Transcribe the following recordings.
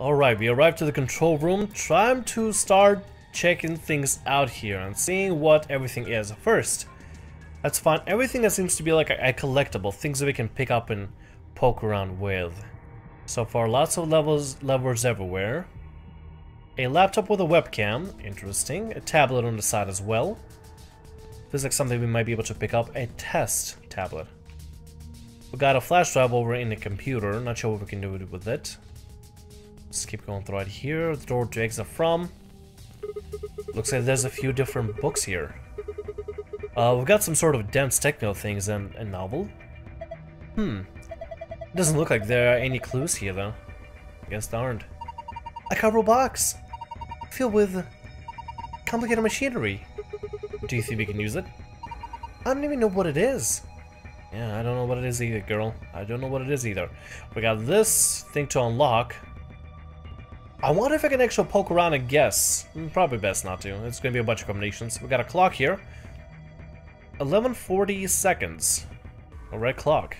Alright, we arrived to the control room. Time to start checking things out here and seeing what everything is. First, let's find everything that seems to be like a, collectible, things that we can pick up and poke around with. So far, lots of levels, levers everywhere. A laptop with a webcam, interesting. A tablet on the side as well. Feels like something we might be able to pick up. A test tablet. We got a flash drive over in the computer, not sure what we can do with it. Let's keep going through right here, the door to exit from. Looks like there's a few different books here. Uh, we've got some sort of dense techno things and a novel. Hmm. Doesn't look like there are any clues here though. Guess aren't. A cardboard box! Filled with complicated machinery. Do you think we can use it? I don't even know what it is. Yeah, I don't know what it is either, girl. I don't know what it is either. We got this thing to unlock. I wonder if I can actually poke around and guess. Mm, probably best not to. It's to be a bunch of combinations. We got a clock here. 1140 seconds. A red clock.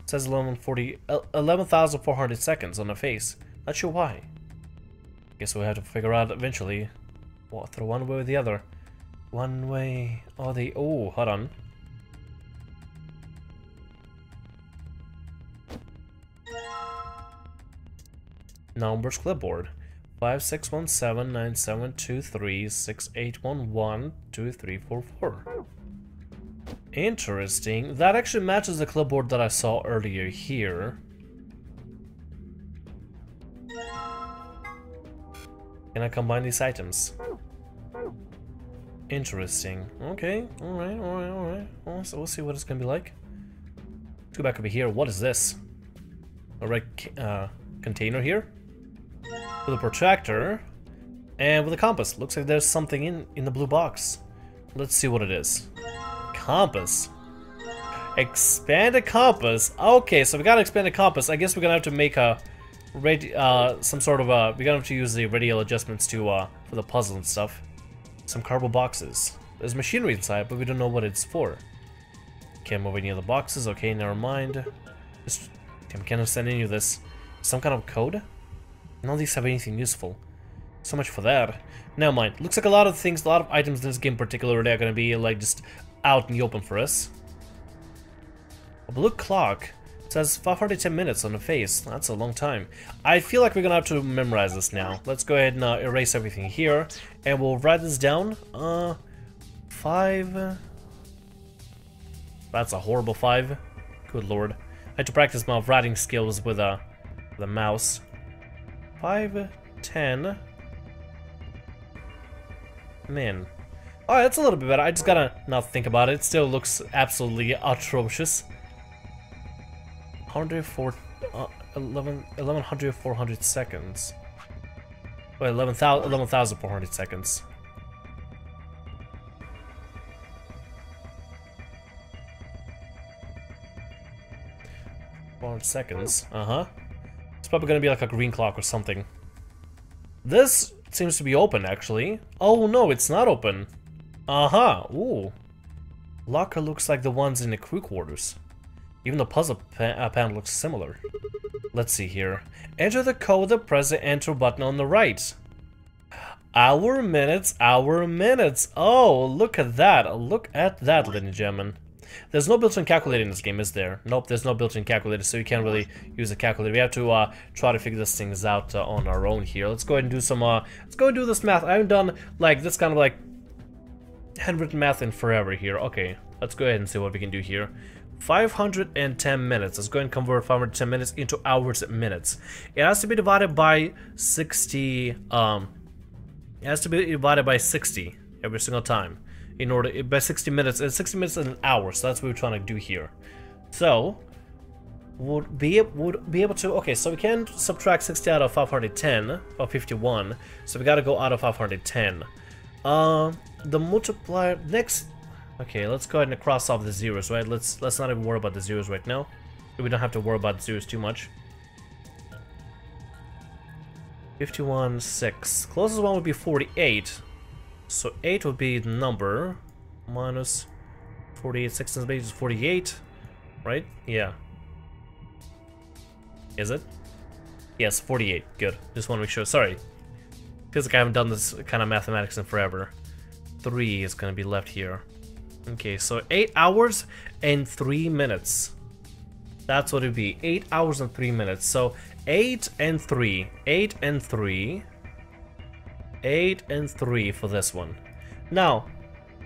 It says 1140, 11,400 seconds on the face. Not sure why. Guess we'll have to figure out eventually. What, through one way or the other. One way or the... Oh, hold on. Numbers clipboard. 5617972368112344. Interesting. That actually matches the clipboard that I saw earlier here. Can I combine these items? Interesting. Okay, alright, alright, alright. So we'll see what it's gonna be like. Let's go back over here. What is this? A red uh, container here? With a protractor. And with a compass. Looks like there's something in, in the blue box. Let's see what it is. Compass. Expanded compass. Okay, so we gotta expand expanded compass. I guess we're gonna have to make a uh, some sort of a, we're gonna have to use the radial adjustments to uh, for the puzzle and stuff. Some cardboard boxes. There's machinery inside, but we don't know what it's for. Can't move any of the boxes. Okay, never mind. Just, damn, can't understand any of this. Some kind of code? None of these have anything useful. So much for that. Never mind. Looks like a lot of things, a lot of items in this game particularly are gonna be like just out in the open for us. A blue clock. It says 510 minutes on the face. That's a long time. I feel like we're gonna have to memorize this now. Let's go ahead and uh, erase everything here. And we'll write this down. Uh, five... That's a horrible five. Good lord. I had to practice my writing skills with uh, the mouse. Five, ten... Man. Alright, that's a little bit better. I just gotta not think about it. It still looks absolutely atrocious. 104, uh, 11, 1100, 400 seconds. Wait, 11,400 11, seconds. Four hundred seconds. Uh-huh. It's probably gonna be like a green clock or something. This seems to be open, actually. Oh, no, it's not open. Uh-huh. Ooh. Locker looks like the ones in the crew quarters. Even the puzzle pa uh, panel looks similar. Let's see here. Enter the code, the press the enter button on the right. Hour minutes, hour minutes. Oh, look at that. Look at that, ladies and gentlemen. There's no built-in calculator in this game, is there? Nope, there's no built-in calculator, so you can't really use a calculator. We have to uh, try to figure these things out uh, on our own here. Let's go ahead and do some, uh, let's go and do this math. I haven't done, like, this kind of, like, handwritten math in forever here. Okay, let's go ahead and see what we can do here. 510 minutes. Let's go and convert 510 minutes into hours and minutes. It has to be divided by 60, um, it has to be divided by 60 every single time in order by 60 minutes and 60 minutes is an hour so that's what we're trying to do here. So would be would be able to okay so we can subtract 60 out of 510 or 51 so we got to go out of 510 uh, the multiplier next okay let's go ahead and cross off the zeros right? Let's let's not even worry about the zeros right now. We don't have to worry about the zeros too much. 51 6 closest one would be 48 so 8 would be the number, minus 48 sixteenths base is 48, right? Yeah. Is it? Yes, 48. Good. Just want to make sure. Sorry. Feels like I haven't done this kind of mathematics in forever. 3 is going to be left here. Okay, so 8 hours and 3 minutes. That's what it'd be. 8 hours and 3 minutes. So 8 and 3. 8 and 3. 8 and 3 for this one. Now,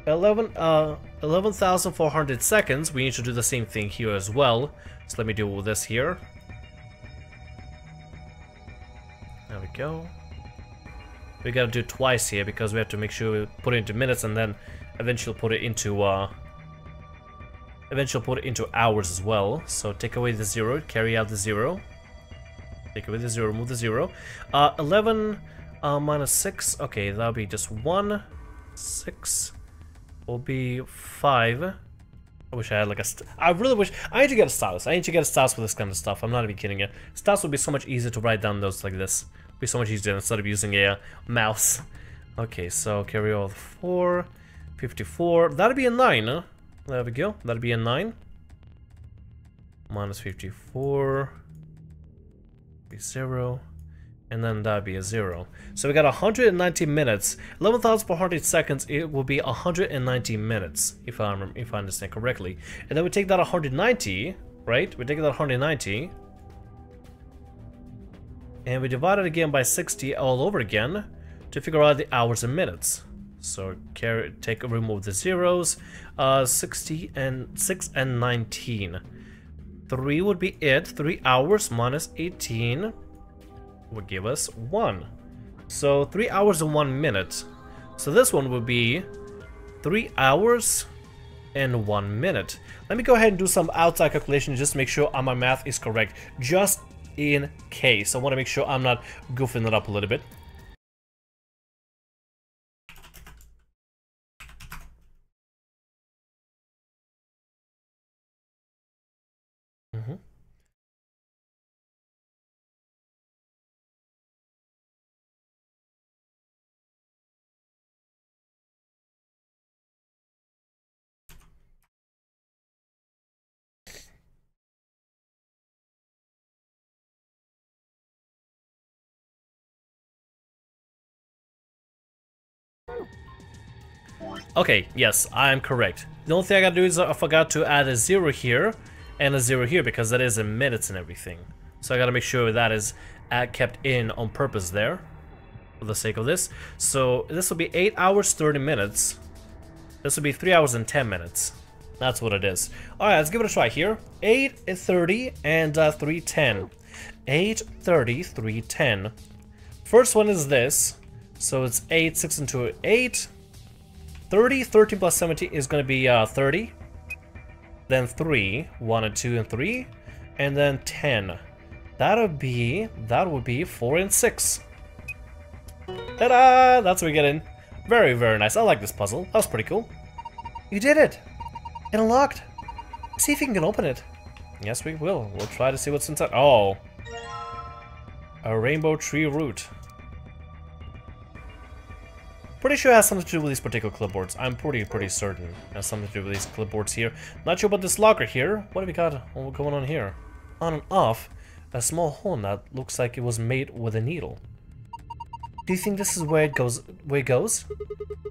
11 uh 11,400 seconds. We need to do the same thing here as well. So let me do this here. There we go. We gotta do twice here because we have to make sure we put it into minutes and then eventually put it into uh eventually put it into hours as well. So take away the zero, carry out the zero. Take away the zero, remove the zero. Uh 11 uh, minus 6, okay, that'll be just 1, 6, will be 5. I wish I had like a. I really wish. I need to get a stylus. I need to get a stylus for this kind of stuff. I'm not even kidding you. Stylus would be so much easier to write down those like this. It'd be so much easier instead of using a uh, mouse. Okay, so carry over 4, 54. That'd be a 9, huh? There we go. That'd be a 9. Minus 54. Be 0 and then that'd be a zero. So we got 190 minutes, 11,400 seconds, it will be 190 minutes, if I if I understand correctly. And then we take that 190, right? We take that 190, and we divide it again by 60 all over again to figure out the hours and minutes. So carry, take remove the zeros, uh, 60 and 6 and 19. 3 would be it, 3 hours minus 18 would give us 1. So 3 hours and 1 minute. So this one would be 3 hours and 1 minute. Let me go ahead and do some outside calculations just to make sure my math is correct. Just in case. I want to make sure I'm not goofing it up a little bit. Okay, yes, I am correct. The only thing I gotta do is I forgot to add a zero here and a zero here because that is in minutes and everything. So I gotta make sure that is kept in on purpose there for the sake of this. So this will be 8 hours 30 minutes. This will be 3 hours and 10 minutes. That's what it is. Alright, let's give it a try here. 8.30 and uh, 3.10. 8.30, 3.10. First one is this. So it's 8, 6 and 2, 8. 30, 13 plus 70 is going to be uh, 30. Then 3, 1 and 2 and 3. And then 10. That'll be, that would be 4 and 6. Ta-da! That's what we get in. Very, very nice. I like this puzzle. That was pretty cool. You did it! It unlocked! See if you can open it. Yes, we will. We'll try to see what's inside. Oh. A rainbow tree root. Pretty sure it has something to do with these particular clipboards. I'm pretty, pretty certain it has something to do with these clipboards here. Not sure about this locker here. What have we got going on here? On and off, a small hole that looks like it was made with a needle. Do you think this is where it goes? Where it goes?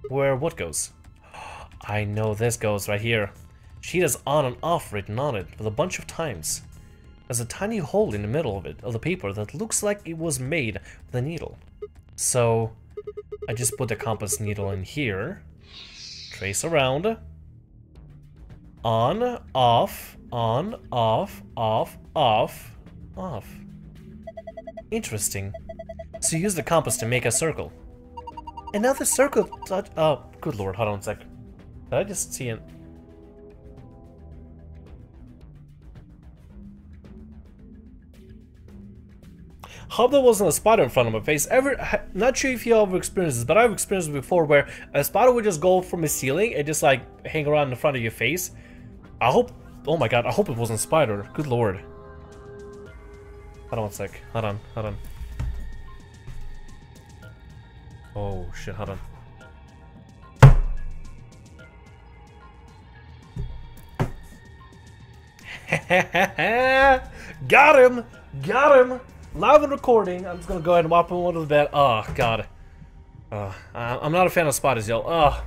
Where what goes? I know this goes right here. Sheet has on and off written on it with a bunch of times. There's a tiny hole in the middle of it, of the paper, that looks like it was made with a needle. So, I just put the compass needle in here. Trace around. On, off, on, off, off, off, off. Interesting. So use the compass to make a circle. Another circle Oh, good lord, hold on a sec. Did I just see it? Hope there wasn't a spider in front of my face. Ever, not sure if you ever experienced this, but I've experienced it before where a spider would just go from the ceiling and just like hang around in front of your face. I hope, oh my god, I hope it wasn't a spider. Good lord. Hold on one sec. Hold on, hold on. Oh shit, hold on. Got him! Got him! Live and recording. I'm just gonna go ahead and whop him under the bed. Oh god. Uh, uh, I'm not a fan of spiders, y'all. Oh.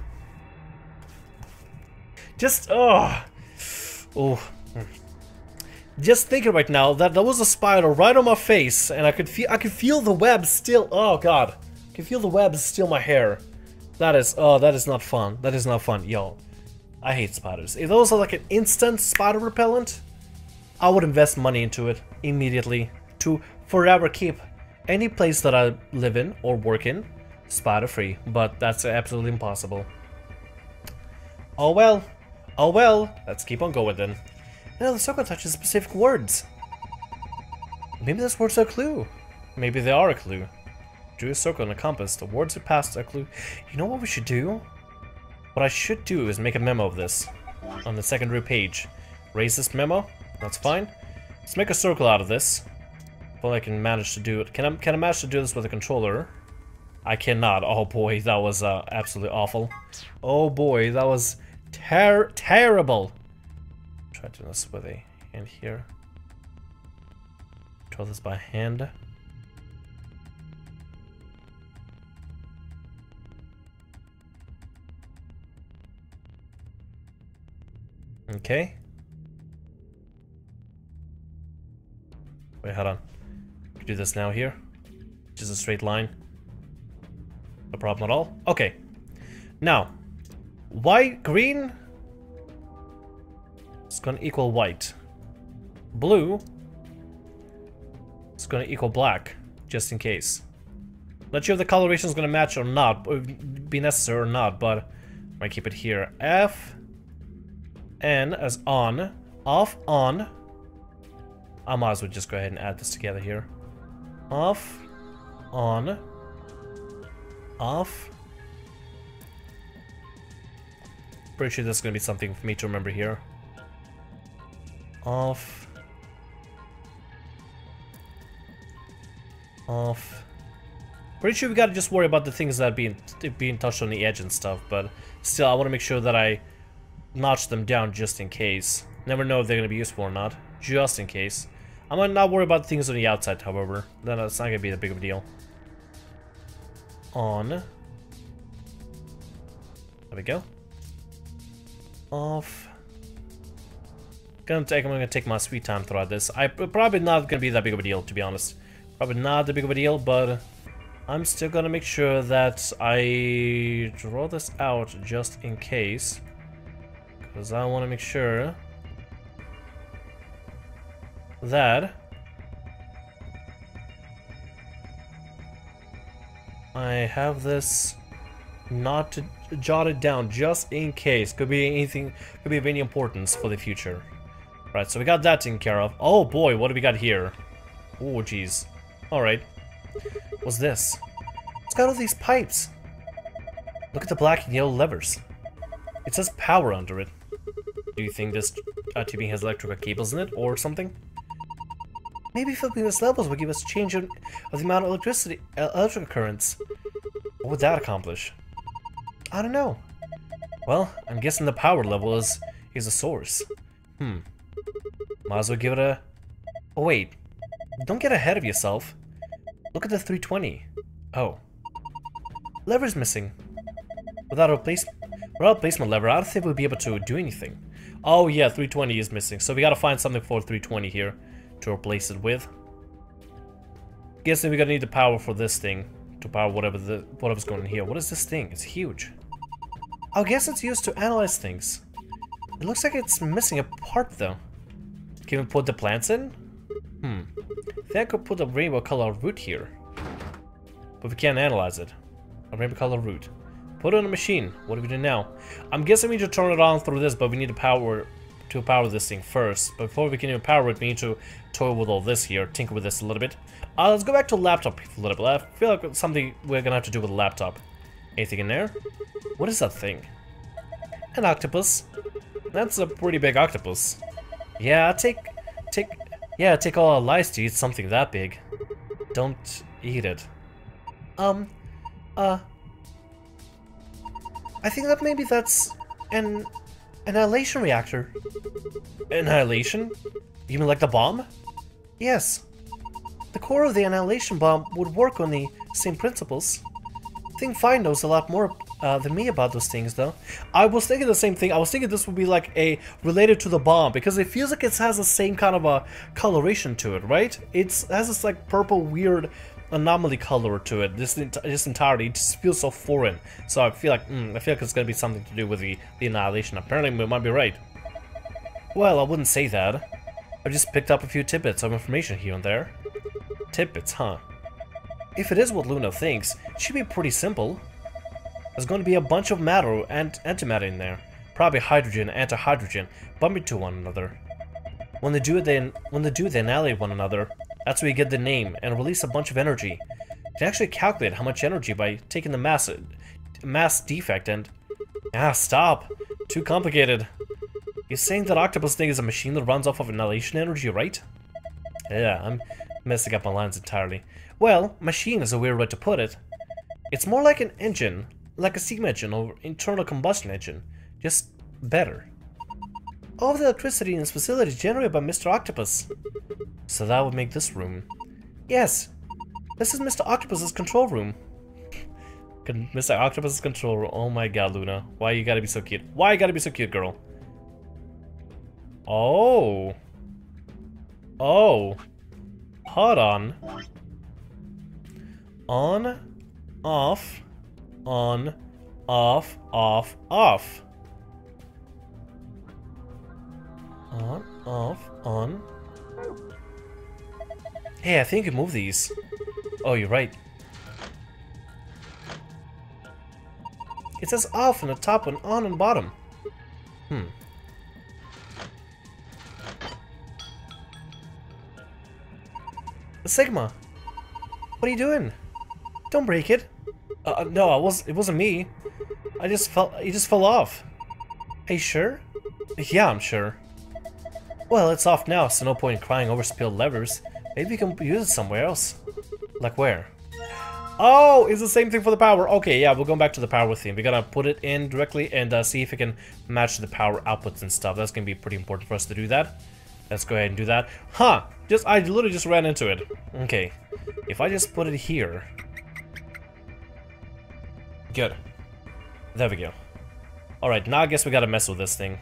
Just oh. Oh. Just thinking right now that there was a spider right on my face, and I could feel I could feel the web still. Oh god, I can feel the web still my hair. That is oh that is not fun. That is not fun, y'all. I hate spiders. If those are like an instant spider repellent, I would invest money into it immediately to forever keep any place that I live in or work in spider free. But that's absolutely impossible. Oh well. Oh well. Let's keep on going then. Now the circle touches specific words. Maybe those words are a clue. Maybe they are a clue. Drew a circle and a compass. The words are past a clue. You know what we should do? What I should do is make a memo of this on the secondary page. Raise this memo. That's fine. Let's make a circle out of this. I can manage to do it. Can I, can I manage to do this with a controller? I cannot. Oh boy, that was uh, absolutely awful. Oh boy, that was ter terrible try to do this with a hand here. Control this by hand. Okay. Wait, hold on. We do this now here. Just a straight line. No problem at all. Okay. Now, white, green, it's going to equal white. Blue is going to equal black, just in case. Not sure if the coloration is going to match or not, be necessary or not, but I might keep it here. F, N as on, off, on. I might as well just go ahead and add this together here. Off, on, off. Pretty sure going to be something for me to remember here. Off. Off. Pretty sure we gotta just worry about the things that being being touched on the edge and stuff but still I want to make sure that I notch them down just in case. Never know if they're gonna be useful or not. Just in case I might not worry about things on the outside however then it's not gonna be that big of a deal on there we go off Gonna take, I'm gonna take my sweet time throughout this. I probably not gonna be that big of a deal, to be honest. Probably not that big of a deal, but I'm still gonna make sure that I draw this out just in case. Because I want to make sure that I have this not jotted down just in case. Could be anything, could be of any importance for the future. Right, so we got that taken care of. Oh boy, what do we got here? Oh jeez. Alright. What's this? It's got all these pipes. Look at the black and yellow levers. It says power under it. Do you think this uh, tubing has electrical cables in it or something? Maybe flipping these levels would give us a change of, the amount of electricity, electrical currents. What would that accomplish? I don't know. Well, I'm guessing the power level is, is a source. Hmm. Might as well give it a... Oh, wait. Don't get ahead of yourself. Look at the 320. Oh. Lever's missing. Without a place, without a placement lever, I don't think we'll be able to do anything. Oh yeah, 320 is missing. So we gotta find something for 320 here to replace it with. Guessing we're gonna need the power for this thing to power whatever the whatever's going in here. What is this thing? It's huge. I guess it's used to analyze things. It looks like it's missing a part though. Can we put the plants in? Hmm. I think I could put a rainbow color root here. But we can't analyze it. A rainbow color root. Put it on a machine. What do we do now? I'm guessing we need to turn it on through this, but we need to power to power this thing first. But before we can even power it, we need to toy with all this here, tinker with this a little bit. Uh, let's go back to laptop a little bit. I feel like something we're gonna have to do with laptop. Anything in there? What is that thing? An octopus. That's a pretty big octopus. Yeah, take, take, yeah, take all our lives to eat something that big. Don't eat it. Um, uh, I think that maybe that's an annihilation reactor. Annihilation? You mean like the bomb? Yes. The core of the annihilation bomb would work on the same principles. Thing think Phi knows a lot more uh, than me about those things, though. I was thinking the same thing. I was thinking this would be like a related to the bomb because it feels like it has the same kind of a coloration to it, right? It's, it has this like purple weird anomaly color to it. This this entirety just feels so foreign. So I feel like mm, I feel like it's gonna be something to do with the the annihilation. Apparently, we might be right. Well, I wouldn't say that. I just picked up a few tidbits of information here and there. Tidbits, huh? If it is what Luna thinks, it should be pretty simple. There's going to be a bunch of matter and antimatter in there. Probably hydrogen antihydrogen bumping to one another. When they do it, they, when they do, they annihilate one another. That's where you get the name and release a bunch of energy. You can actually calculate how much energy by taking the mass mass defect and... Ah, stop! Too complicated. You're saying that Octopus thing is a machine that runs off of annihilation energy, right? Yeah, I'm messing up my lines entirely. Well, machine is a weird way to put it. It's more like an engine, like a steam engine or internal combustion engine, just better. All of the electricity in this facility is generated by Mr. Octopus. So that would make this room. Yes, this is Mr. Octopus's control room. Mr. Octopus's control room. Oh my god, Luna. Why you gotta be so cute? Why you gotta be so cute, girl? Oh. Oh. Hold on. On, off, on, off, off, off. On, off, on. Hey, I think you move these. Oh, you're right. It says off on the top and on and bottom. Hmm. Sigma, what are you doing? Don't break it. Uh, uh, no, I was. It wasn't me. I just fell. He just fell off. Are you sure? Yeah, I'm sure. Well, it's off now, so no point in crying over spilled levers. Maybe you can use it somewhere else. Like where? Oh, it's the same thing for the power. Okay, yeah, we're going back to the power theme. We gotta put it in directly and uh, see if it can match the power outputs and stuff. That's gonna be pretty important for us to do that. Let's go ahead and do that. Huh! Just I literally just ran into it. Okay. If I just put it here. Good. There we go. Alright, now I guess we gotta mess with this thing.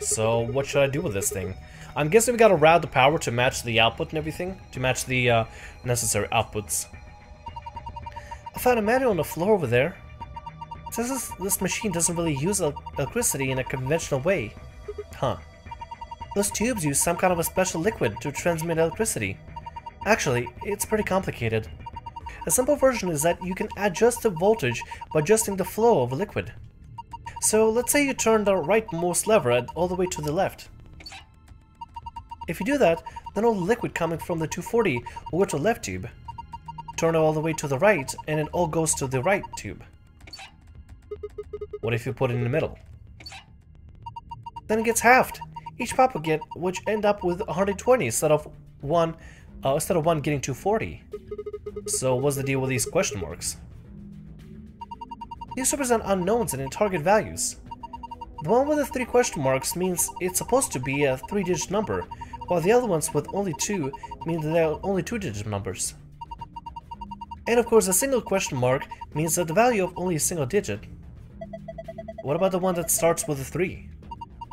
So, what should I do with this thing? I'm guessing we gotta route the power to match the output and everything. To match the uh, necessary outputs. I found a manual on the floor over there. This, this machine doesn't really use electricity in a conventional way. Huh. Those tubes use some kind of a special liquid to transmit electricity. Actually, it's pretty complicated. A simple version is that you can adjust the voltage by adjusting the flow of a liquid. So let's say you turn the rightmost lever all the way to the left. If you do that, then all the liquid coming from the 240 will go to the left tube. Turn it all the way to the right, and it all goes to the right tube. What if you put it in the middle? Then it gets halved each pop will get, which end up with 120 instead of one, uh, instead of one getting 240. So what's the deal with these question marks? These represent unknowns and target values. The one with the three question marks means it's supposed to be a three-digit number, while the other ones with only two mean that they're only two-digit numbers. And of course, a single question mark means that the value of only a single digit. What about the one that starts with a 3?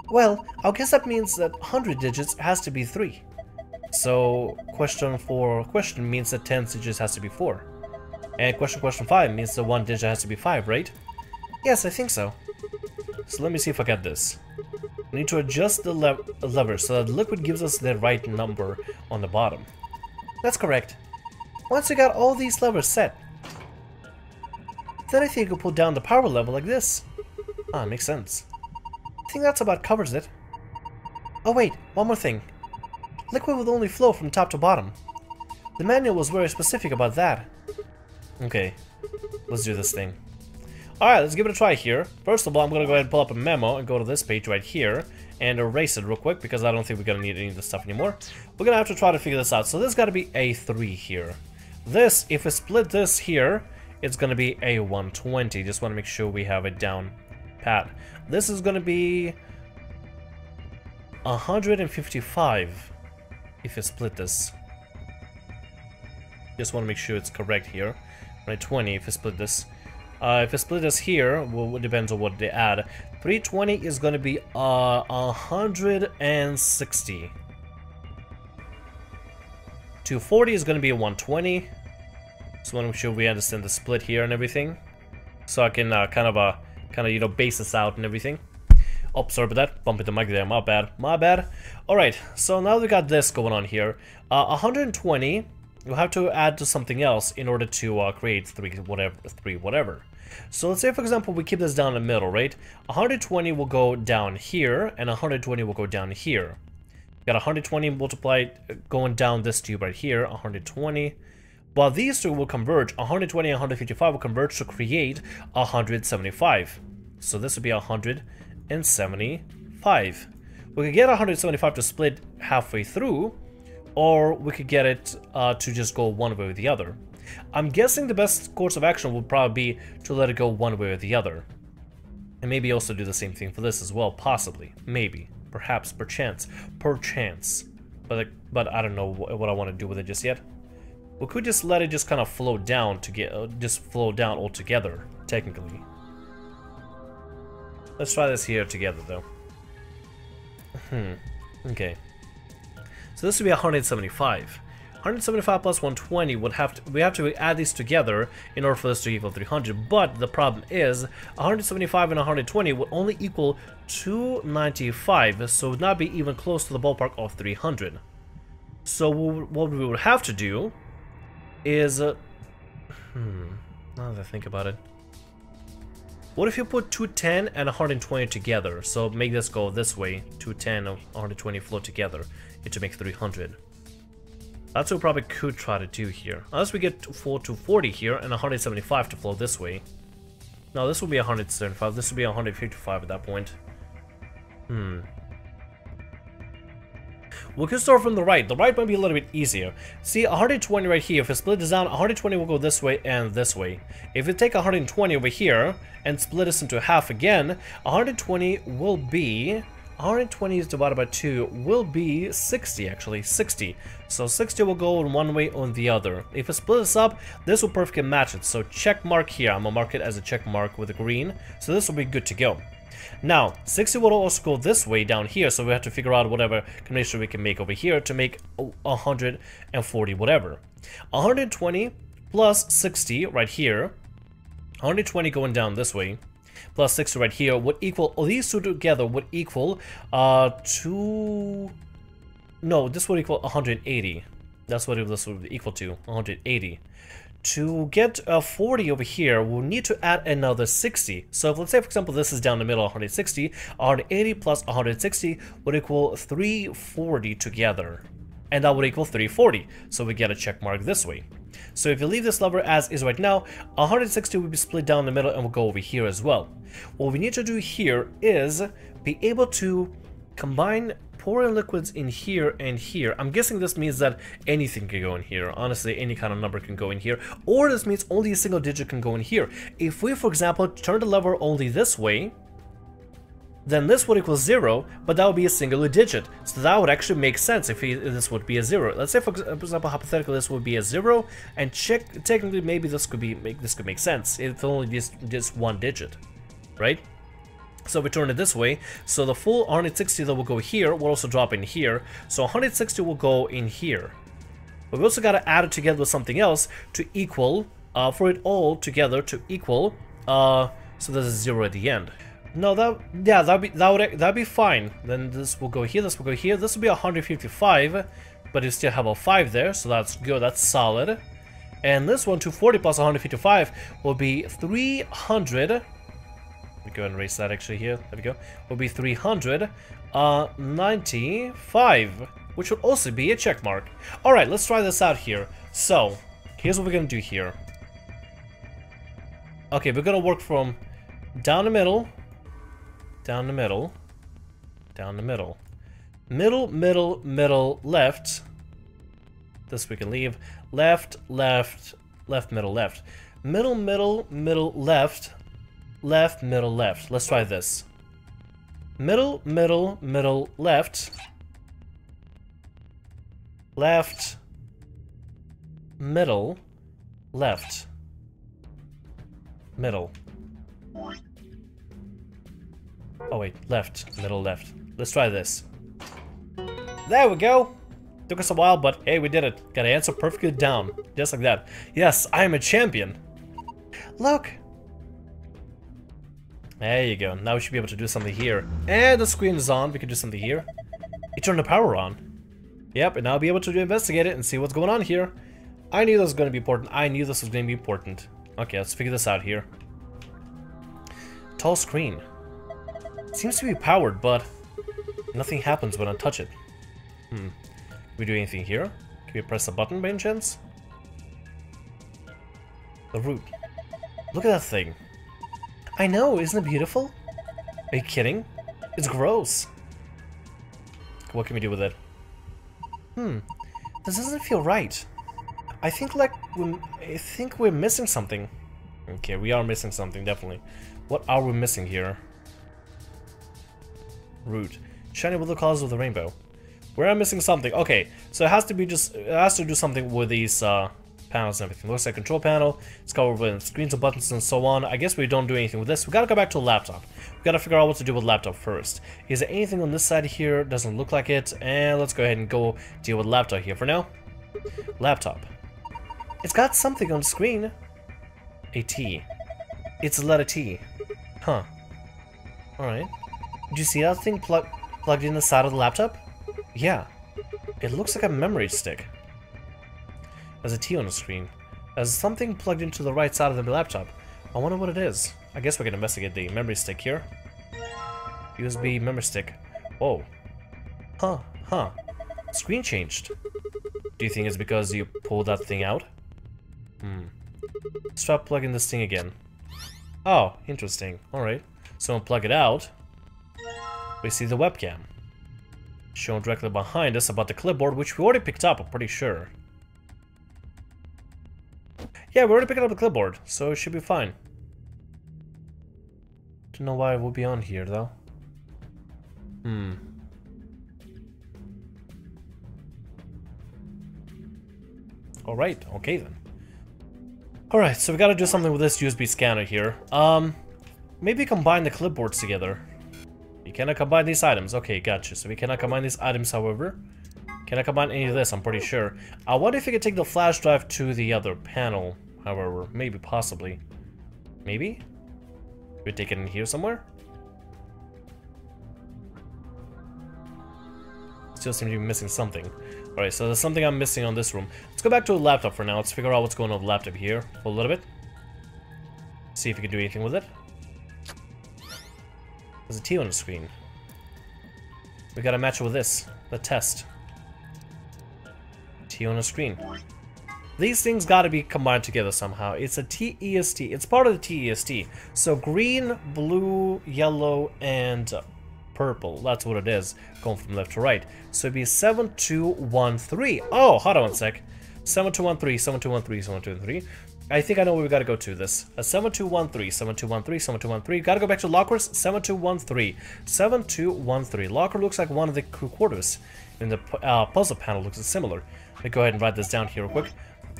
Well, I guess that means that 100 digits has to be 3. So, question 4 question means that 10 digits has to be 4. And question question 5 means the 1 digit has to be 5, right? Yes, I think so. So let me see if I get this. We need to adjust the le lever so that liquid gives us the right number on the bottom. That's correct. Once we got all these levers set, then I think we'll pull down the power level like this. Ah, makes sense. I think that's about covers it. Oh wait, one more thing. Liquid will only flow from top to bottom. The manual was very specific about that. Okay, let's do this thing. Alright, let's give it a try here. First of all, I'm gonna go ahead and pull up a memo and go to this page right here and erase it real quick because I don't think we're gonna need any of this stuff anymore. We're gonna have to try to figure this out. So this gotta be A3 here. This, if we split this here, it's gonna be A120. Just wanna make sure we have it down pat. This is gonna be 155 if you split this. Just want to make sure it's correct here. 120 if I split this. Uh, if I split this here, well, it depends on what they add. 320 is going to be uh, 160. 240 is going to be 120. So I want to make sure we understand the split here and everything. So I can uh, kind of, uh, kind of, you know, base this out and everything. Oh, sorry about that. Bumping the mic there. My bad. My bad. Alright, so now we got this going on here. Uh, 120, you have to add to something else in order to uh, create three whatever, three whatever. So let's say, for example, we keep this down in the middle, right? 120 will go down here, and 120 will go down here. Got 120 multiplied uh, going down this tube right here, 120. While these two will converge, 120 and 155 will converge to create 175. So this would be 175. We could get 175 to split halfway through, or we could get it uh, to just go one way or the other. I'm guessing the best course of action would probably be to let it go one way or the other. And maybe also do the same thing for this as well, possibly, maybe, perhaps, perchance, perchance. But, but I don't know what I want to do with it just yet. We could just let it just kind of flow down to get, uh, just flow down altogether, technically. Let's try this here together, though. Hmm, okay. So this would be 175. 175 plus 120 would have to, we have to add these together in order for this to equal 300, but the problem is 175 and 120 would only equal 295, so it would not be even close to the ballpark of 300. So what we would have to do is, uh, hmm, now that I think about it, what if you put 210 and 120 together? So make this go this way, 210 and 120 flow together to make 300. That's what we probably could try to do here. Unless we get 4 to 40 here and 175 to flow this way. No, this will be 175. This will be 155 at that point. Hmm. We could start from the right. The right might be a little bit easier. See, 120 right here. If we split this down, 120 will go this way and this way. If we take 120 over here and split this into half again, 120 will be 120 is divided by 2 will be 60 actually, 60. So 60 will go in one way or the other. If I split this up, this will perfectly match it. So check mark here, I'm gonna mark it as a check mark with a green. So this will be good to go. Now, 60 will also go this way down here, so we have to figure out whatever combination we can make over here to make 140 whatever. 120 plus 60 right here, 120 going down this way, plus 60 right here would equal, these two together would equal uh, 2... No, this would equal 180. That's what this would equal to, 180. To get a 40 over here, we'll need to add another 60. So if, let's say, for example, this is down the middle, 160, 180 plus 160 would equal 340 together. And that would equal 340. So we get a check mark this way. So if you leave this lever as is right now, 160 will be split down the middle and will go over here as well. What we need to do here is be able to combine pouring liquids in here and here. I'm guessing this means that anything can go in here. Honestly, any kind of number can go in here. Or this means only a single digit can go in here. If we, for example, turn the lever only this way, then this would equal 0, but that would be a singular digit. So that would actually make sense if, this would be a 0. Let's say, for example, hypothetically, this would be a 0, and check technically maybe this could be make this could make sense if only just, just one digit, right? So we turn it this way, so the full 160 that will go here will also drop in here, so 160 will go in here. But we also got to add it together with something else to equal, uh, for it all together to equal, uh, so there's a 0 at the end. No, that yeah, that'd be that would that'd be fine. Then this will go here, this will go here. This will be 155, but you still have a 5 there, so that's good, that's solid. And this one, 240 plus 155, will be 300. Let me go and erase that actually here. There we go. Will be 395, uh, which would also be a check mark. All right, let's try this out here. So, here's what we're gonna do here. Okay, we're gonna work from down the middle down the middle, down the middle. Middle, middle, middle, left. This we can leave. Left, left, left, middle, left. Middle, middle, middle, left. Left, middle, left. Let's try this. Middle, middle, middle, left. Left. middle, left, middle. Oh wait, left, middle, left. Let's try this. There we go! Took us a while, but hey, we did it. Got to answer perfectly down. Just like that. Yes, I am a champion. Look! There you go. Now we should be able to do something here. And the screen is on. We can do something here. It turned the power on. Yep, and I'll be able to investigate it and see what's going on here. I knew this was going to be important. I knew this was going to be important. Okay, let's figure this out here. Tall screen. Seems to be powered, but nothing happens when I touch it. Hmm. Can we do anything here? Can we press a button by any chance? The root. Look at that thing. I know, isn't it beautiful? Are you kidding? It's gross. What can we do with it? Hmm. This doesn't feel right. I think like we I think we're missing something. Okay, we are missing something, definitely. What are we missing here? Root. Shiny with the colors of the rainbow. We're missing something. Okay, so it has to be just it has to do something with these uh, panels and everything. Looks like control panel. It's covered with screens and buttons and so on. I guess we don't do anything with this. We gotta go back to laptop. We gotta figure out what to do with laptop first. Is there anything on this side here? Doesn't look like it. And let's go ahead and go deal with laptop here for now. Laptop. It's got something on the screen. A T. It's a letter T. Huh. Alright. Did you see that thing plug plugged in the side of the laptop? Yeah. It looks like a memory stick. There's a T on the screen. There's something plugged into the right side of the laptop. I wonder what it is. I guess we can investigate the memory stick here. USB memory stick. Whoa. Huh, huh. Screen changed. Do you think it's because you pulled that thing out? Hmm. Let's plugging this thing again. Oh, interesting. Alright. So plug it out. We see the webcam. Shown directly behind us about the clipboard, which we already picked up, I'm pretty sure. Yeah, we already picked up the clipboard, so it should be fine. Don't know why it would be on here, though. Hmm. Alright, okay then. Alright, so we gotta do something with this USB scanner here. Um, maybe combine the clipboards together. You cannot combine these items. Okay, gotcha. So we cannot combine these items, however. Can I combine any of this? I'm pretty sure. I wonder if you could take the flash drive to the other panel, however. Maybe, possibly. Maybe? We take it in here somewhere? Still seem to be missing something. Alright, so there's something I'm missing on this room. Let's go back to the laptop for now. Let's figure out what's going on with the laptop here for a little bit. See if we can do anything with it. There's a T on the screen. We gotta match it with this. The test. T on the screen. These things gotta be combined together somehow. It's a TEST. It's part of the TEST. So green, blue, yellow, and purple. That's what it is, going from left to right. So it'd be 7213. Oh, hold on one sec. 7213, 7213, 7213. I think I know where we gotta go to this. A 7213, 7213, 7213. Gotta go back to lockers. 7213, 7213. Locker looks like one of the quarters. And the uh, puzzle panel looks similar. Let me go ahead and write this down here real quick.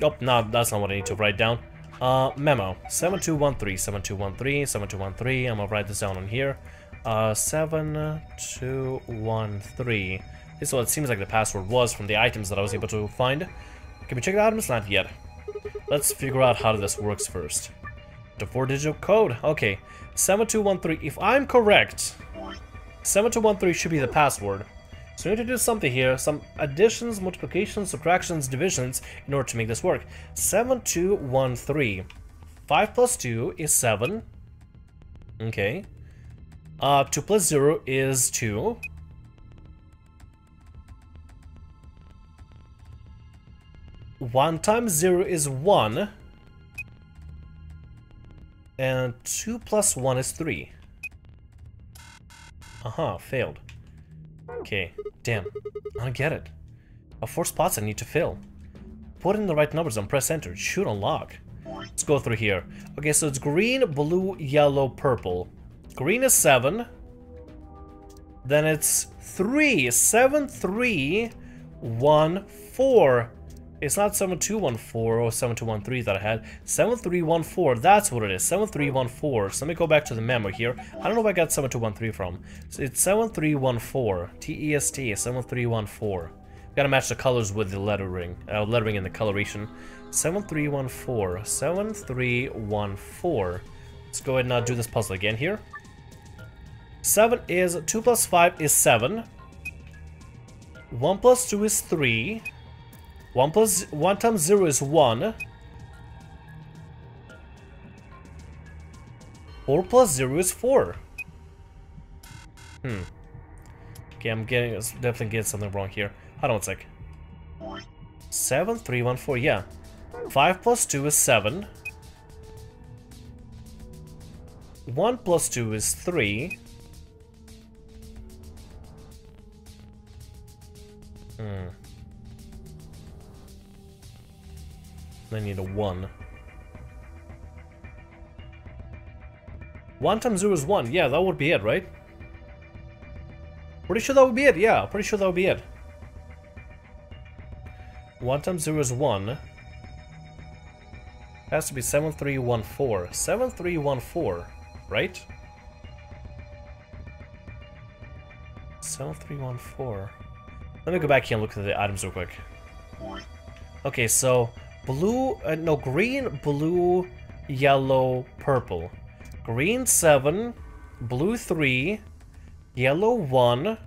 Oh, no, that's not what I need to write down. Uh, memo. 7213, 7213, 7213. I'm gonna write this down on here. Uh, 7213. This is what it seems like the password was from the items that I was able to find. Can we check the items? Not yet. Let's figure out how this works first. The four-digit code. Okay. 7213. If I'm correct, 7213 should be the password. So we need to do something here, some additions, multiplications, subtractions, divisions, in order to make this work. 7213. 5 plus 2 is 7. Okay. Uh, 2 plus 0 is 2. One times zero is one. And two plus one is three. Uh-huh, failed. Okay, damn. I get it. A four spots I need to fill. Put in the right numbers and press enter. Shoot unlock. Let's go through here. Okay, so it's green, blue, yellow, purple. Green is seven. Then it's three. Seven, three, one, four. It's not 7214 or 7213 that I had. 7314, that's what it is. 7314. So let me go back to the memo here. I don't know where I got 7213 from. So it's 7314. TEST 7314. Gotta match the colors with the lettering, uh, lettering and the coloration. 7314. 7314. Let's go ahead and uh, do this puzzle again here. 7 is 2 plus 5 is 7. 1 plus 2 is 3. 1 plus 1 times 0 is 1. 4 plus 0 is 4. Hmm. Okay, I'm getting definitely getting something wrong here. Hold on a sec. 7, 3, 1, 4, yeah. 5 plus 2 is 7. 1 plus 2 is 3. Hmm. I need a 1. 1 times 0 is 1. Yeah, that would be it, right? Pretty sure that would be it. Yeah, pretty sure that would be it. 1 times 0 is 1. Has to be 7314. 7314, right? 7314. Let me go back here and look at the items real quick. Okay, so blue, uh, no, green, blue, yellow, purple. Green 7, blue 3, yellow 1,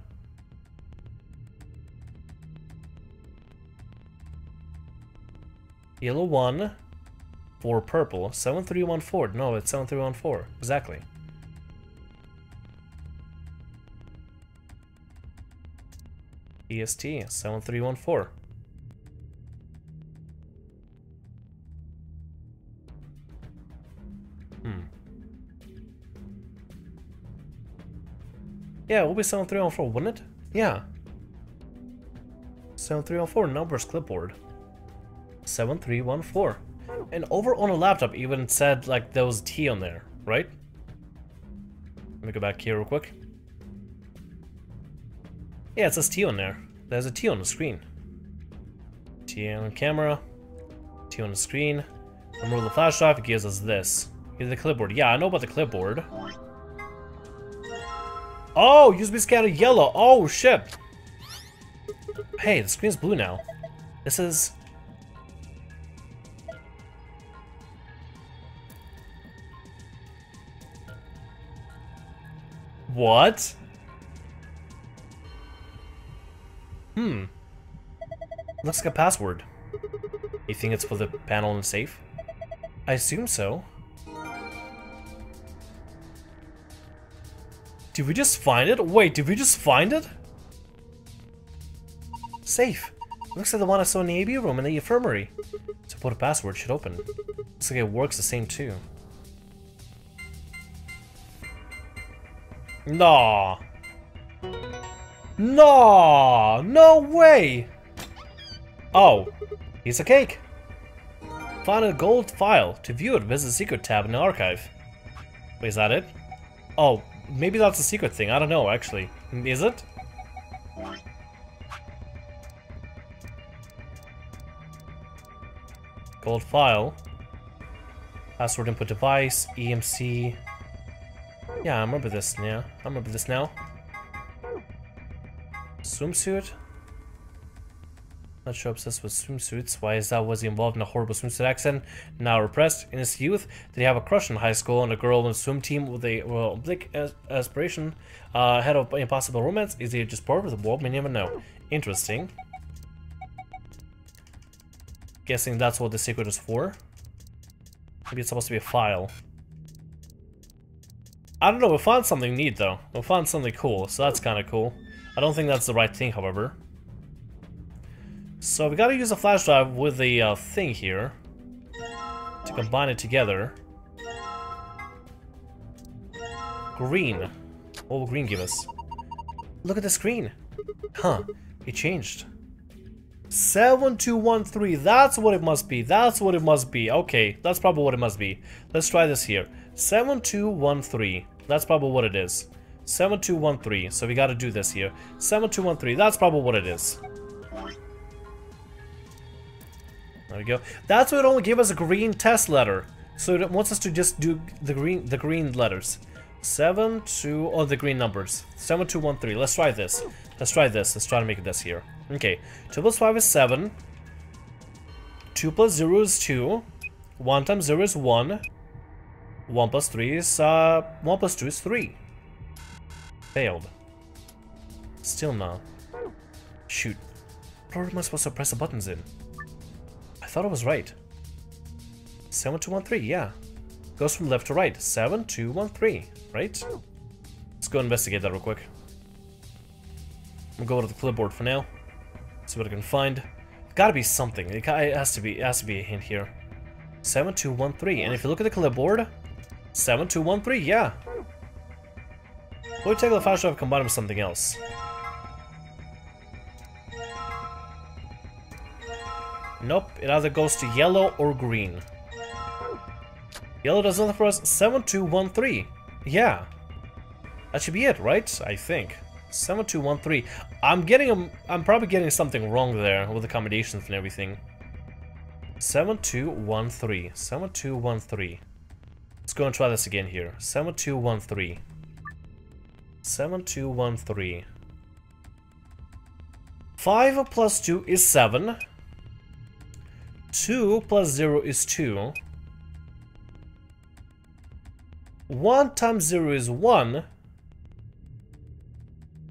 yellow 1, 4 purple, 7314, no, it's 7314, exactly. EST 7314. Yeah, it will be 7314, wouldn't it? Yeah. 7314, numbers clipboard. 7314. And over on a laptop even said like there was T on there, right? Let me go back here real quick. Yeah, it says T on there. There's a T on the screen. T on camera. T on the screen. Remove the flash drive, it gives us this. Here's the clipboard. Yeah, I know about the clipboard. Oh, USB scanner yellow. Oh, shit. Hey, the screen's blue now. This is... What? Hmm. Looks like a password. You think it's for the panel and safe? I assume so. Did we just find it? Wait, did we just find it? Safe. Looks like the one I saw in the AB room in the infirmary. To put a password should open. Looks like it works the same too. Nah. No, no way. Oh, here's a cake. Find a gold file. To view it, visit the secret tab in the archive. Wait, is that it? Oh, maybe that's a secret thing. I don't know, actually. Is it? Gold file. Password input device, EMC. Yeah, I remember this, yeah. I remember this now. Swimsuit? Not sure obsessed with swimsuits. Why is that? Was he involved in a horrible swimsuit accident? Now repressed. In his youth, did he have a crush in high school on a girl on a swim team with a well, big aspiration? Uh, head of impossible romance? Is he just bored with the world? We never know. Interesting. Guessing that's what the secret is for. Maybe it's supposed to be a file. I don't know, we found something neat though. We found something cool, so that's kind of cool. I don't think that's the right thing, however. So we gotta use a flash drive with the uh, thing here to combine it together. Green. What will green give us? Look at the screen. Huh, it changed. 7213, that's what it must be. That's what it must be. Okay, that's probably what it must be. Let's try this here. 7213, that's probably what it is. 7213. So we gotta do this here. 7213. That's probably what it is. There we go. That's why it only gave us a green test letter. So it wants us to just do the green the green letters. 7, 2, oh, the green numbers. 7, 2, 1, 3. Let's try this. Let's try this. Let's try to make this here. Okay. 2 plus 5 is 7. 2 plus 0 is 2. 1 times 0 is 1. 1 plus 3 is, uh, 1 plus 2 is 3. Failed. Still no. Shoot. What am I supposed to press the buttons in? I thought I was right. 7213, yeah. Goes from left to right. 7213, right? Oh. Let's go investigate that real quick. I'm gonna go to the clipboard for now. See what I can find. Gotta be something. It has to be. It has to be a hint here. 7213. And if you look at the clipboard, 7213, yeah. We'll take the flash drive combine with something else. Nope, it either goes to yellow or green. Yellow does nothing for us. 7213. Yeah. That should be it, right? I think. 7213. I'm getting a, I'm probably getting something wrong there with accommodations and everything. 7213. 7213. Let's go and try this again here. 7213. 7213. 5 plus 2 is 7. 2 plus 0 is 2. 1 times 0 is 1.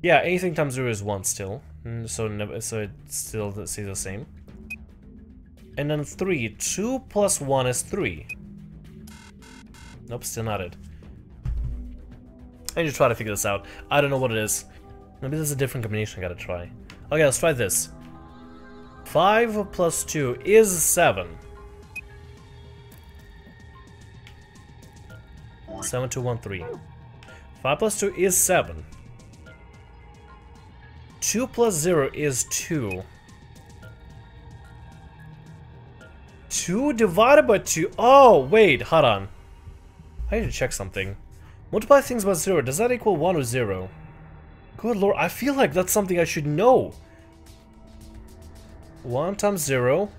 Yeah, anything times 0 is 1 still. Mm, so, never, so it still stays the same. And then 3. 2 plus 1 is 3. Nope, still not it. I need to try to figure this out. I don't know what it is. Maybe there's a different combination I gotta try. Okay, let's try this. 5 plus 2 is 7. 7213. 5 plus 2 is 7. 2 plus 0 is 2. 2 divided by 2. Oh, wait, hold on. I need to check something. Multiply things by 0. Does that equal 1 or 0? Good lord, I feel like that's something I should know. 1 times 0.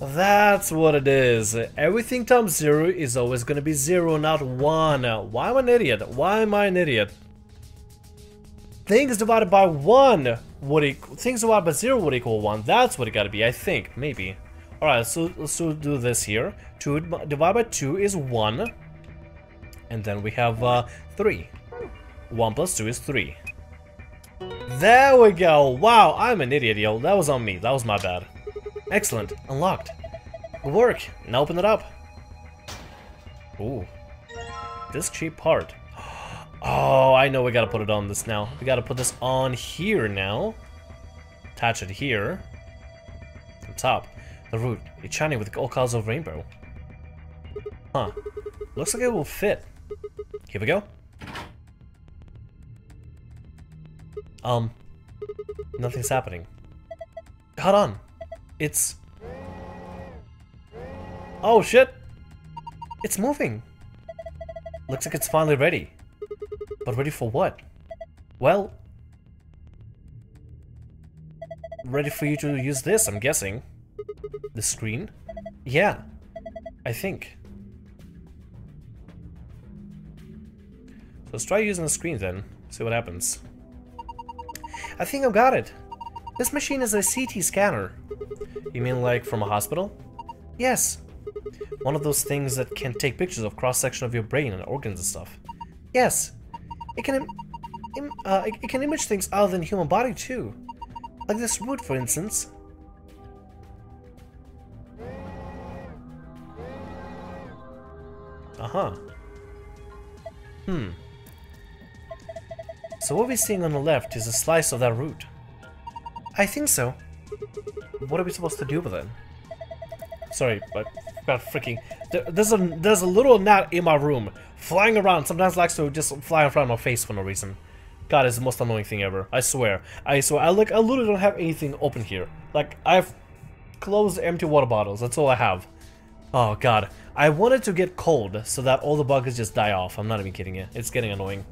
That's what it is. Everything times 0 is always going to be 0, not 1. Why am I an idiot? Why am I an idiot? Things divided by 1 would equal... Things divided by 0 would equal 1. That's what it gotta be, I think. Maybe. Alright, so let's do this here. 2 divided by 2 is 1. And then we have uh, 3. 1 plus 2 is 3. There we go! Wow, I'm an idiot, yo. That was on me. That was my bad. Excellent. Unlocked. Good work. Now open it up. Ooh. This cheap part. Oh, I know we gotta put it on this now. We gotta put this on here now. Attach it here. On top. The root. It's shiny with all colors of rainbow. Huh. Looks like it will fit. Here we go. Um, nothing's happening. Hold on. It's... Oh, shit! It's moving! Looks like it's finally ready. But ready for what? Well... Ready for you to use this, I'm guessing. The screen? Yeah, I think. So let's try using the screen then, see what happens. I think I've got it. This machine is a CT scanner. You mean like from a hospital? Yes. One of those things that can take pictures of cross-section of your brain and organs and stuff. Yes. It can Im uh, it, can image things other than human body too. Like this root, for instance. Uh-huh. Hmm. So what we're seeing on the left is a slice of that root. I think so. What are we supposed to do with it? Sorry, but got freaking... There's a there's a little gnat in my room, flying around. Sometimes likes to just fly in front of my face for no reason. God, it's the most annoying thing ever. I swear. I swear. I like. I literally don't have anything open here. Like I have closed empty water bottles. That's all I have. Oh God. I wanted to get cold so that all the bugs just die off. I'm not even kidding you. It's getting annoying.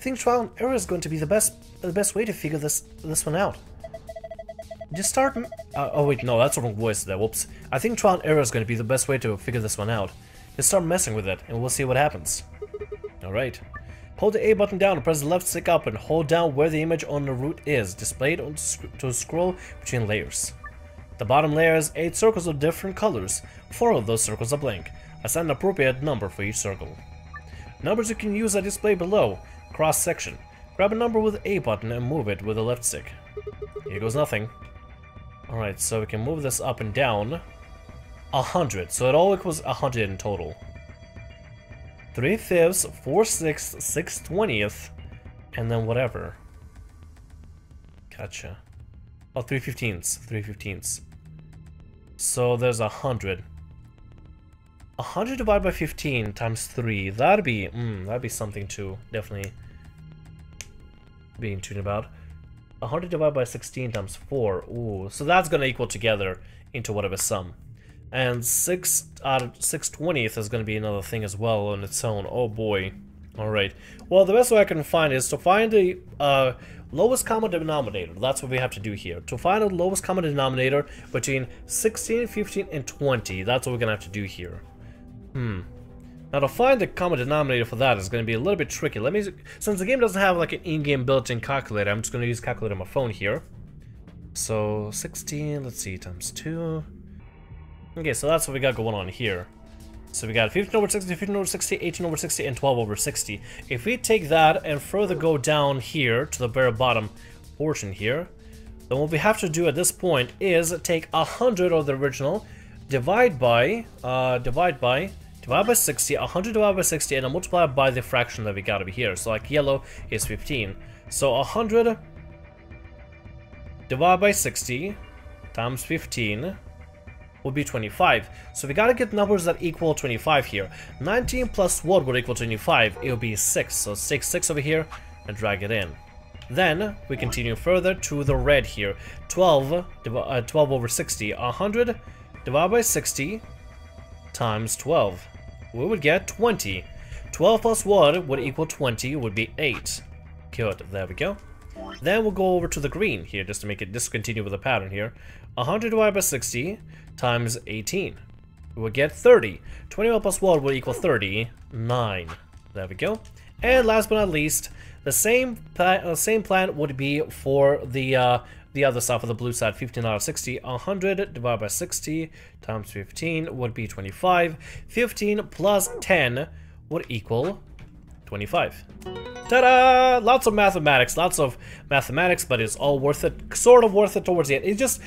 I think trial and error is going to be the best the best way to figure this this one out. Just start... Uh, oh wait, no, that's the wrong voice there, whoops. I think trial and error is going to be the best way to figure this one out. Just start messing with it, and we'll see what happens. Alright. Hold the A button down and press the left stick up and hold down where the image on the root is, displayed on to scroll between layers. The bottom layer has 8 circles of different colors. 4 of those circles are blank. Assign an appropriate number for each circle. Numbers you can use are displayed below. Cross section. Grab a number with A button and move it with the left stick. Here goes nothing. Alright, so we can move this up and down. A hundred, so it all equals a hundred in total. Three fifths, four sixths, six twentieth, and then whatever. Gotcha. Oh, three fifteenths, three fifteenths. So there's a hundred. A hundred divided by fifteen times three. That'd be, mm, that'd be something to definitely be tuned about. 100 divided by 16 times 4. Ooh, so that's going to equal together into whatever sum. And 6 out of 6 20th is going to be another thing as well on its own. Oh boy. Alright. Well, the best way I can find is to find the uh, lowest common denominator. That's what we have to do here. To find the lowest common denominator between 16, 15, and 20. That's what we're going to have to do here. Hmm. Now to find the common denominator for that is going to be a little bit tricky. Let me, since the game doesn't have like an in-game built-in calculator, I'm just going to use calculator on my phone here. So 16, let's see, times 2. Okay, so that's what we got going on here. So we got 15 over 60, 15 over 60, 18 over 60, and 12 over 60. If we take that and further go down here to the very bottom portion here, then what we have to do at this point is take 100 of the original, divide by, uh, divide by Divide by 60, 100 divided by 60, and I multiply by the fraction that we got over here. So like yellow is 15. So 100 divided by 60 times 15 would be 25. So we gotta get numbers that equal 25 here. 19 plus what would equal 25? It would be 6. So 6, 6 over here, and drag it in. Then we continue further to the red here. 12, uh, 12 over 60. 100 divided by 60 times 12 we would get 20. 12 plus 1 would equal 20, would be 8. Good, there we go. Then we'll go over to the green here, just to make it discontinue with the pattern here. 100 divided by 60 times 18. We would get 30. 21 plus 1 will equal 30. 9. There we go. And last but not least, the same plan, uh, same plan would be for the uh, the other side of the blue side, 15 out of 60. 100 divided by 60 times 15 would be 25. 15 plus 10 would equal 25. Ta-da! Lots of mathematics, lots of mathematics, but it's all worth it, sort of worth it towards the end. It just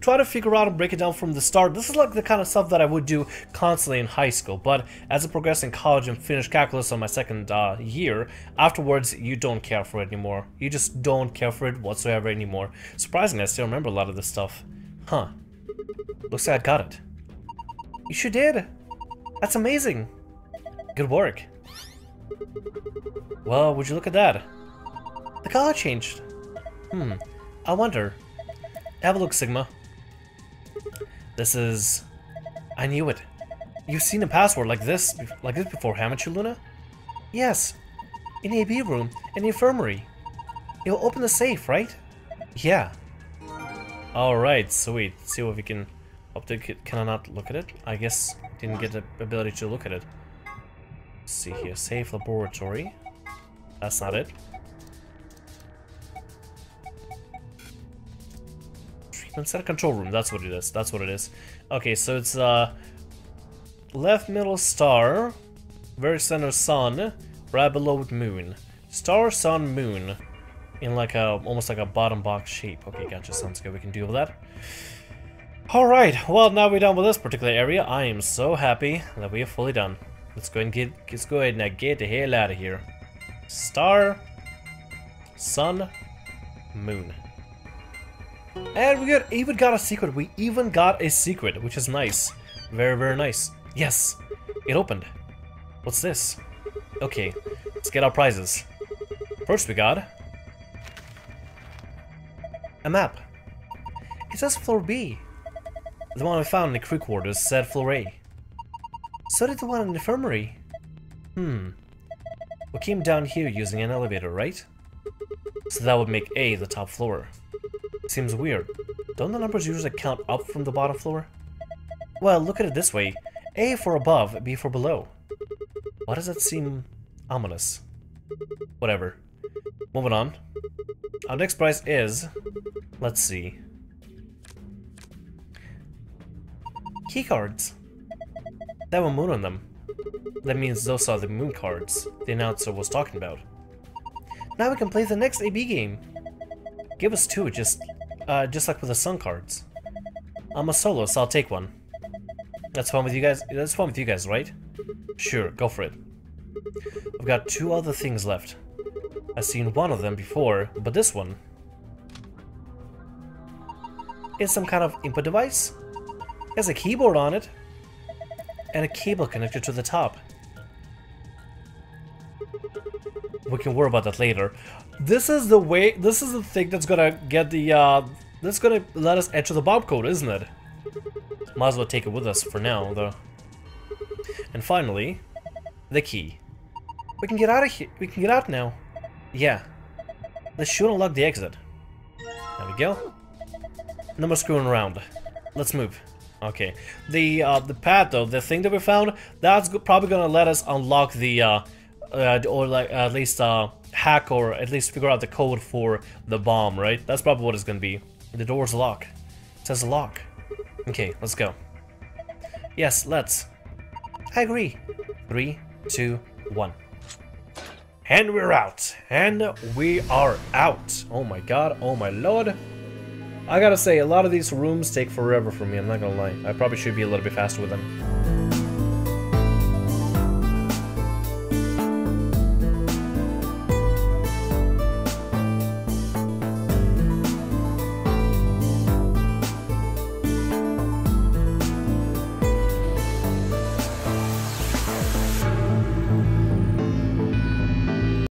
try to figure out and break it down from the start. This is like the kind of stuff that I would do constantly in high school, but as I progressed in college and finished calculus on my second uh, year, afterwards you don't care for it anymore. You just don't care for it whatsoever anymore. Surprisingly, I still remember a lot of this stuff. Huh. Looks like I got it. You sure did. That's amazing. Good work. Well, would you look at that? The color changed. Hmm. I wonder. Have a look, Sigma. This is... I knew it. You've seen a password like this, like this before, haven't you, Luna? Yes. In the AB room, in the infirmary. It'll open the safe, right? Yeah. Alright, sweet. Let's see what we can... Can I not look at it? I guess didn't get the ability to look at it. Let's see here. Safe laboratory. That's not it. Inside control room, that's what it is. That's what it is. Okay, so it's uh left middle star, very center sun, right below with moon. Star, sun, moon. In like a almost like a bottom box shape. Okay, gotcha, sounds good. We can deal with that. Alright, well now we're done with this particular area. I am so happy that we are fully done. Let's go and get let's go ahead and get the hell out of here. Star, sun, moon. And we even got a secret. We even got a secret, which is nice. Very, very nice. Yes, it opened. What's this? Okay, let's get our prizes. First we got... A map. It says floor B. The one we found in the crew quarters said floor A. So did the one in the infirmary. Hmm. We came down here using an elevator, right? So that would make A the top floor. Seems weird. Don't the numbers usually count up from the bottom floor? Well, look at it this way. A for above, B for below. Why does that seem ominous? Whatever. Moving on. Our next prize is... Let's see. Keycards. They have a moon on them. That means those are the moon cards the announcer was talking about. Now we can play the next AB game. Give us two, just uh, just like with the sun cards. I'm a solo, so I'll take one. That's fun with you guys. That's fun with you guys, right? Sure, go for it. I've got two other things left. I've seen one of them before, but this one is some kind of input device. It has a keyboard on it and a cable connected to the top. We can worry about that later. This is the way, this is the thing that's gonna get the, uh, that's gonna let us enter the bomb code, isn't it? Might as well take it with us for now, though. And finally, the key. We can get out of here. We can get out now. Yeah. This should unlock the exit. There we go. No more screwing around. Let's move. Okay. The uh, the pad though, the thing that we found, that's probably gonna let us unlock the uh, uh or like at least uh hack or at least figure out the code for the bomb, right? That's probably what it's gonna be. The door's locked. It says lock. Okay, let's go. Yes, let's. I agree. Three, two, one. And we're out. And we are out. Oh my god, oh my lord. I gotta say, a lot of these rooms take forever for me, I'm not gonna lie. I probably should be a little bit faster with them.